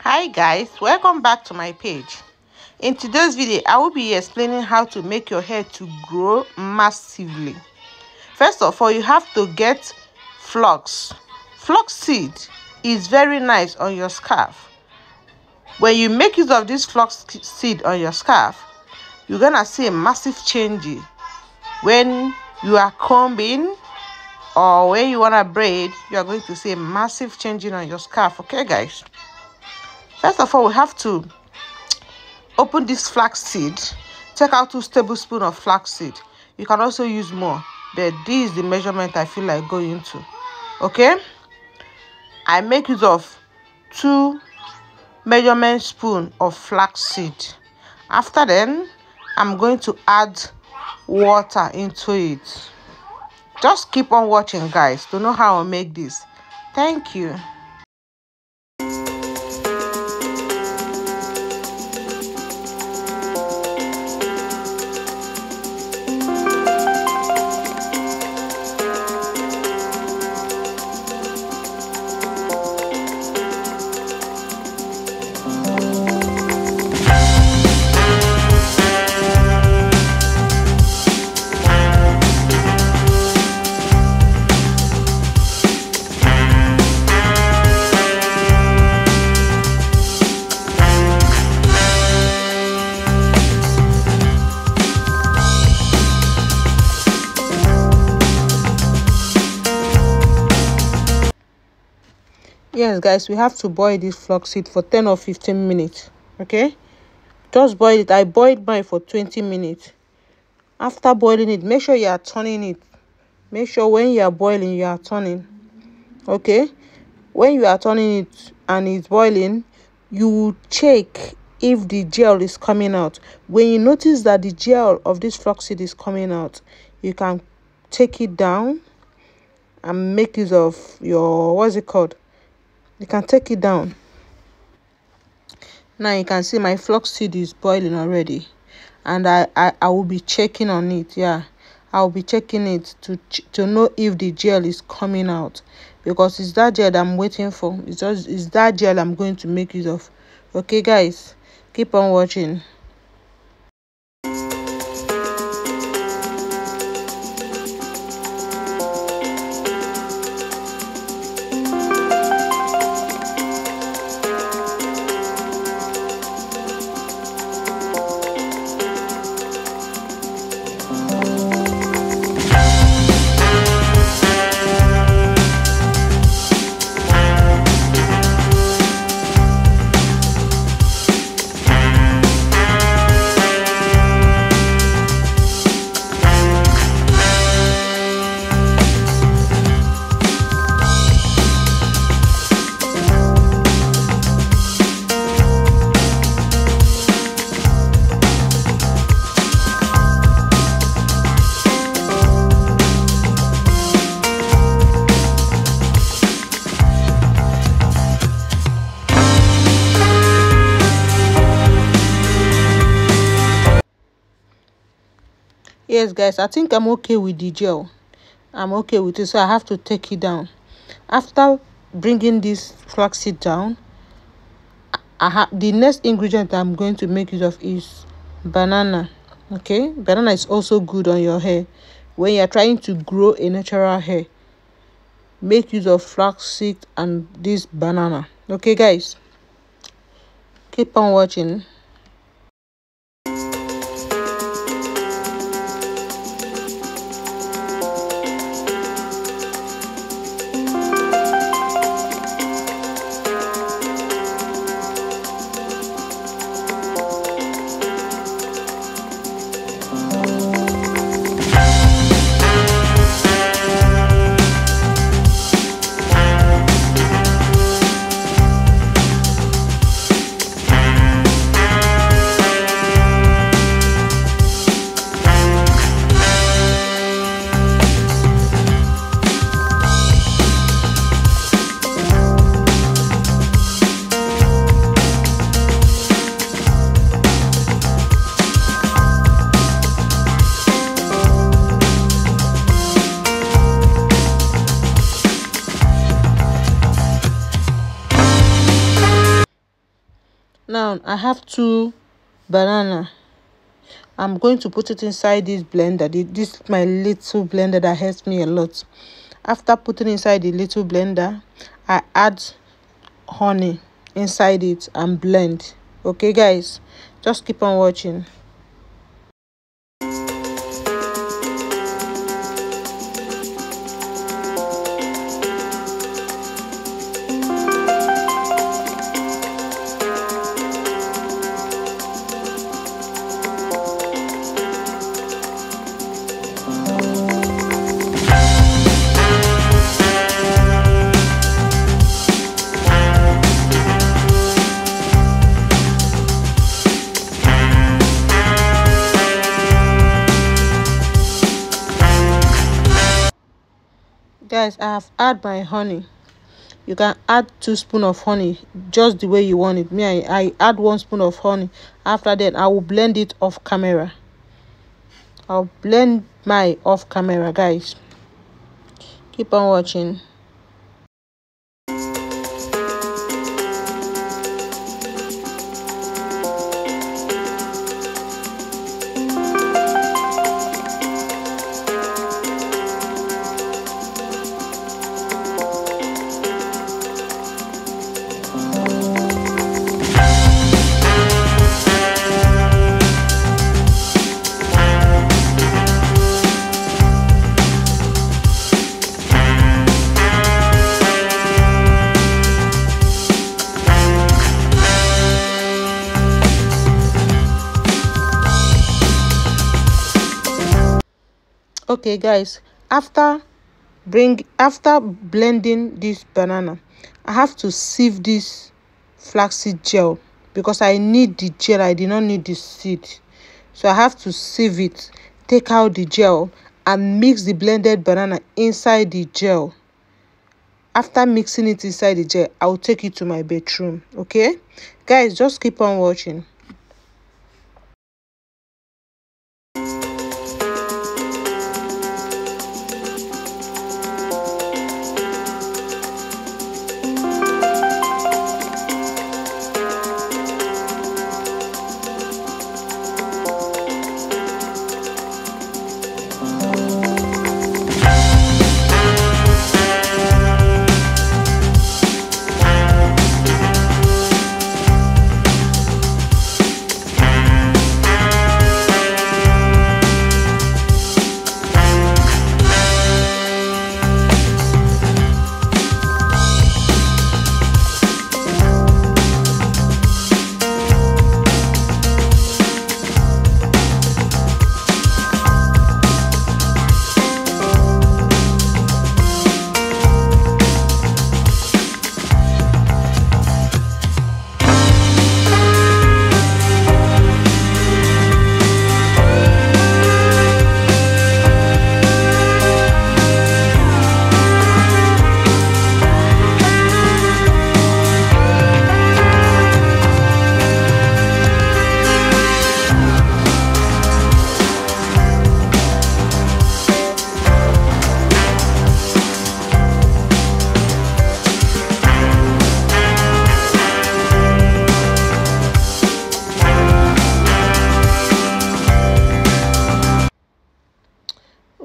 hi guys. Welcome back to my page. In today's video i will be explaining how to make your hair to grow massively. First of all you have to get flax flax seed is very nice on your scarf. When you make use of this flax seed on your scarf you're gonna see a massive change. When you are combing or when you want to braid you are going to see a massive changing on your scarf. Okay guys first of all we have to open this flax seed. Take out two tablespoons of flax seed. You can also use more but this is the measurement i feel like going to okay? I make use of two measurement spoon of flax seed. After then i'm going to add water into it. Just keep on watching guys to know how i make this. Thank you guys we have to boil this flaxseed for 10 or 15 minutes okay? Just boil it. I boiled mine for 20 minutes. After boiling it make sure you are turning it. Make sure when you are boiling you are turning okay? When you are turning it and it's boiling you check if the gel is coming out. When you notice that the gel of this flaxseed is coming out you can take it down and make use of your what's it called you can take it down. Now you can see my flax seed is boiling already. And I, I i will be checking on it yeah. I'll be checking it to to know if the gel is coming out. Because it's that gel i'm waiting for. It's just it's that gel i'm going to make use of. Okay guys. Keep on watching yes guys i think i'm okay with the gel. I'm okay with it so i have to take it down. After bringing this flaxseed down i have the next ingredient i'm going to make use of is banana okay? Banana is also good on your hair. When you're trying to grow a natural hair make use of flaxseed and this banana okay guys? Keep on watching i have two banana. I'm going to put it inside this blender. This my little blender that helps me a lot. After putting inside the little blender i add honey inside it and blend. Okay guys? Just keep on watching guys i have add my honey. You can add two spoon of honey just the way you want it. Me i, I add one spoon of honey. After that i will blend it off camera. I'll blend my off camera guys. Keep on watching okay guys after bring after blending this banana i have to sieve this flaxseed gel because i need the gel. I did not need the seed. So i have to sieve it take out the gel and mix the blended banana inside the gel. After mixing it inside the gel i'll take it to my bedroom. Okay? Guys just keep on watching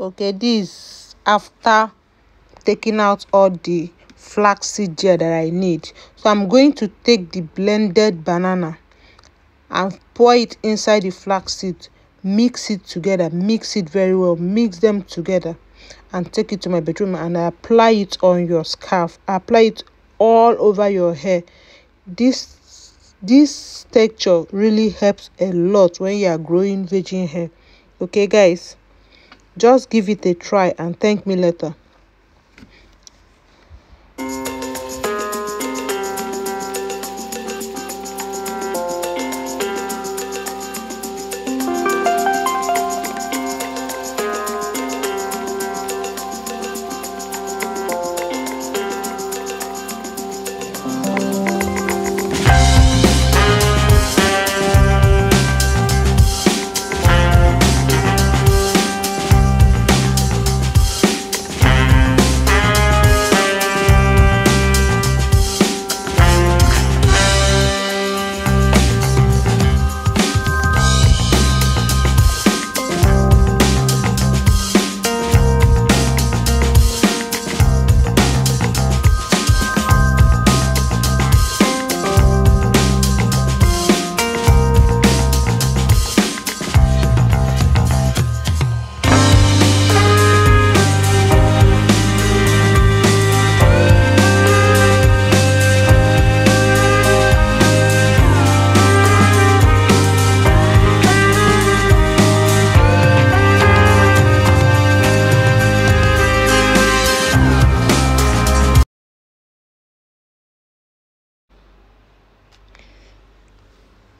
okay this after taking out all the flaxseed gel that i need. So i'm going to take the blended banana and pour it inside the flaxseed mix it together mix it very well mix them together and take it to my bedroom and I apply it on your scarf apply it all over your hair. This this texture really helps a lot when you are growing virgin hair. Okay guys just give it a try and thank me later.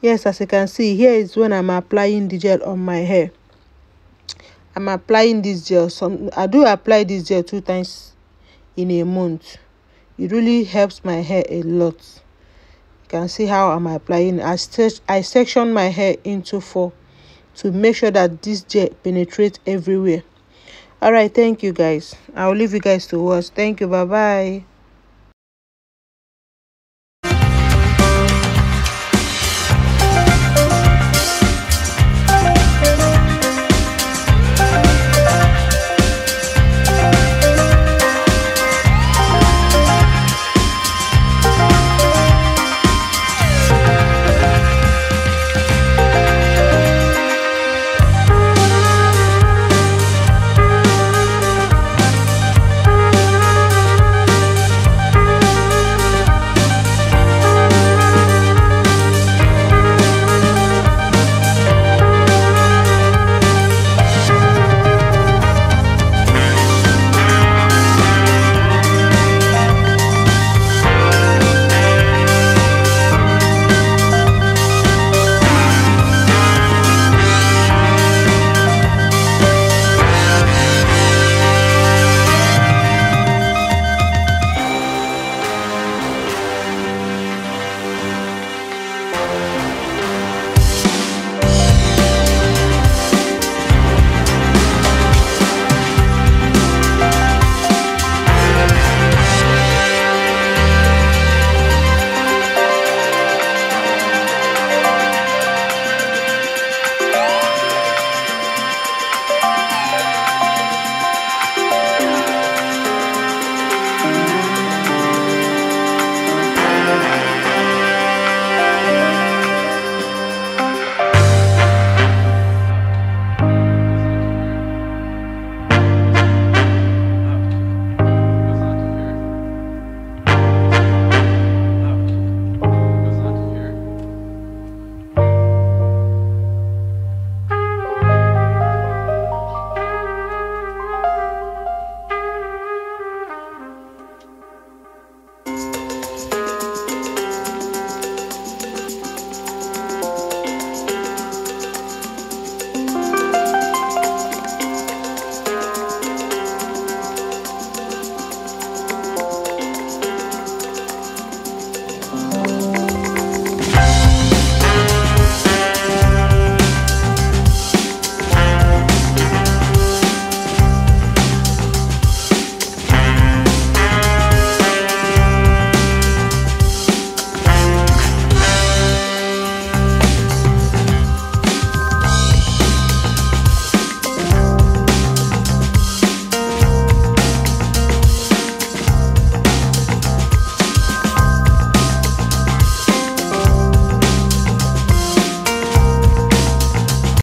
Yes as you can see here is when i'm applying the gel on my hair. I'm applying this gel. Some i do apply this gel two times in a month. It really helps my hair a lot. You can see how i'm applying. I stretch i section my hair into four to make sure that this gel penetrates everywhere. All right thank you guys. I'll leave you guys to watch. Thank you bye bye